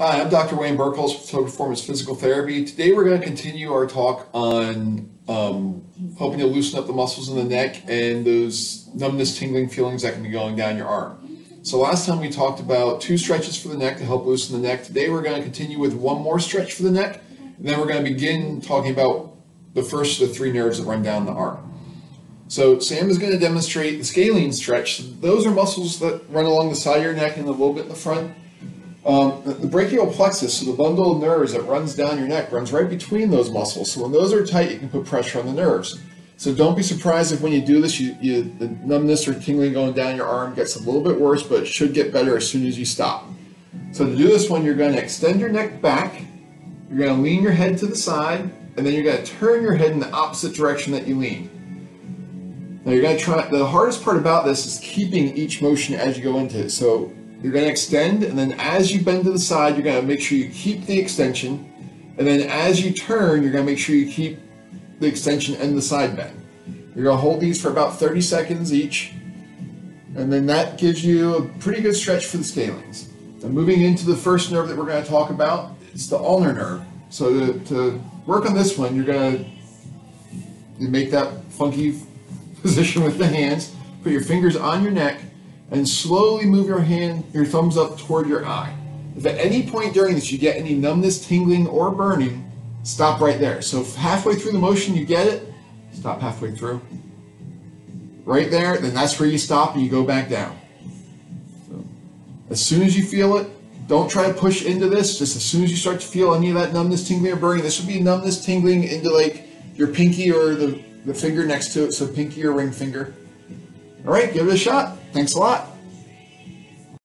Hi, I'm Dr. Wayne Burkholz Total Performance Physical Therapy. Today we're going to continue our talk on um, helping to loosen up the muscles in the neck and those numbness, tingling feelings that can be going down your arm. So last time we talked about two stretches for the neck to help loosen the neck. Today we're going to continue with one more stretch for the neck, and then we're going to begin talking about the first of the three nerves that run down the arm. So Sam is going to demonstrate the scalene stretch. Those are muscles that run along the side of your neck and a little bit in the front. Um, the, brachial plexus, so the bundle of nerves that runs down your neck, runs right between those muscles. So when those are tight, you can put pressure on the nerves. So don't be surprised if when you do this, you, you, the numbness or tingling going down your arm gets a little bit worse, but it should get better as soon as you stop. So to do this one, you're going to extend your neck back, you're going to lean your head to the side, and then you're going to turn your head in the opposite direction that you lean. Now you're going to try, the hardest part about this is keeping each motion as you go into it. So you're going to extend, and then as you bend to the side, you're going to make sure you keep the extension. And then as you turn, you're going to make sure you keep the extension and the side bend. You're going to hold these for about 30 seconds each. And then that gives you a pretty good stretch for the scalenes. Now moving into the first nerve that we're going to talk about, it's the ulnar nerve. So to, to work on this one, you're going to make that funky position with the hands. Put your fingers on your neck and slowly move your hand, your thumbs up toward your eye. If at any point during this you get any numbness, tingling, or burning, stop right there. So halfway through the motion you get it, stop halfway through. Right there, then that's where you stop and you go back down. So, as soon as you feel it, don't try to push into this. Just as soon as you start to feel any of that numbness, tingling, or burning, this would be numbness, tingling into like your pinky or the, the finger next to it, so pinky or ring finger. All right, give it a shot. Thanks a lot.